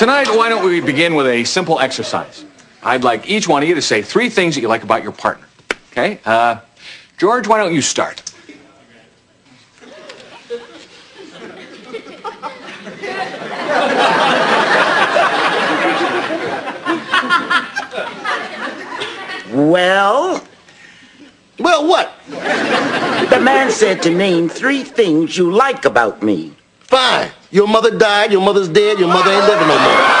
Tonight, why don't we begin with a simple exercise? I'd like each one of you to say three things that you like about your partner. Okay? Uh, George, why don't you start? Well, Well, what? the man said to name three things you like about me. Fine. Your mother died, your mother's dead, your mother ain't living no more.